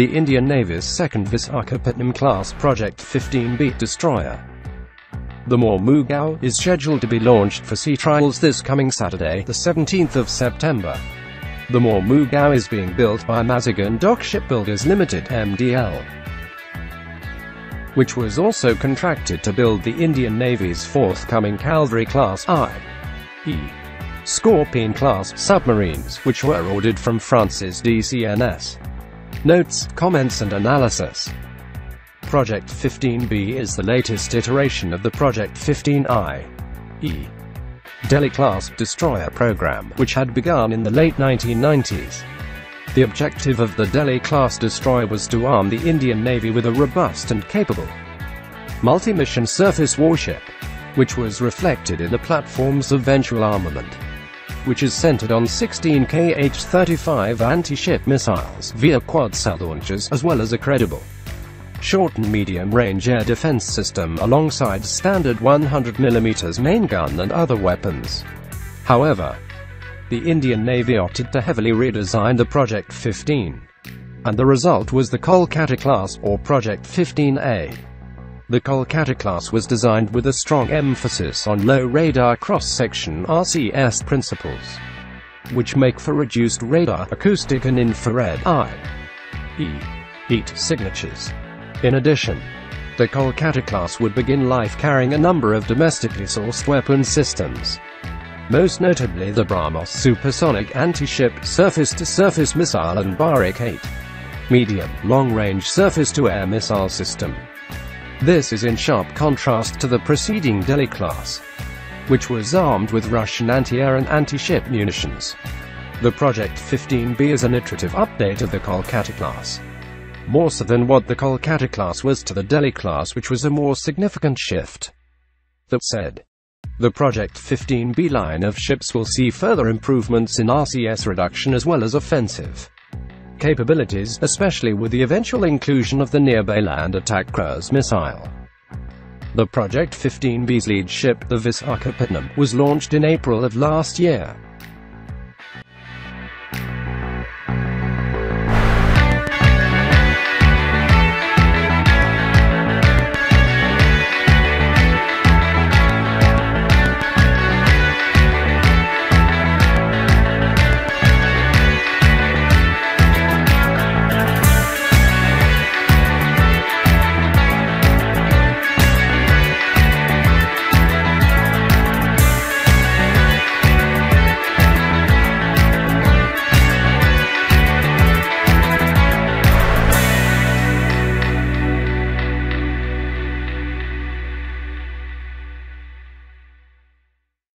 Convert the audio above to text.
the Indian Navy's second Visakhapatnam-class Project 15B destroyer. The Mormugao is scheduled to be launched for sea trials this coming Saturday, the 17th of September. The Mormugao is being built by Mazagon Dock Shipbuilders Limited MDL, which was also contracted to build the Indian Navy's forthcoming Kalvari-class I.E. Scorpene class submarines, which were ordered from France's DCNS. Notes, comments and analysis Project 15B is the latest iteration of the Project 15I E. Delhi-class destroyer program, which had begun in the late 1990s. The objective of the Delhi-class destroyer was to arm the Indian Navy with a robust and capable multi-mission surface warship, which was reflected in the platform's eventual armament which is centered on 16 Kh-35 anti-ship missiles via quad-cell launchers, as well as a credible short and medium-range air defense system alongside standard 100mm main gun and other weapons. However, the Indian Navy opted to heavily redesign the Project 15. And the result was the Kolkata class, or Project 15A. The Kolkata class was designed with a strong emphasis on low radar cross-section RCS principles, which make for reduced radar, acoustic and infrared I.e. heat signatures. In addition, the Kolkata class would begin life carrying a number of domestically sourced weapon systems, most notably the BrahMos supersonic anti-ship surface-to-surface missile and Barak 8 medium, long-range surface-to-air missile system. This is in sharp contrast to the preceding Delhi class, which was armed with Russian anti-air and anti-ship munitions. The Project 15B is an iterative update of the Kolkata class. More so than what the Kolkata class was to the Delhi class which was a more significant shift. That said, the Project 15B line of ships will see further improvements in RCS reduction as well as offensive capabilities, especially with the eventual inclusion of the Nirbhay land attack cruise missile. The Project 15B's lead ship, the Visakhapatnam, was launched in April of last year.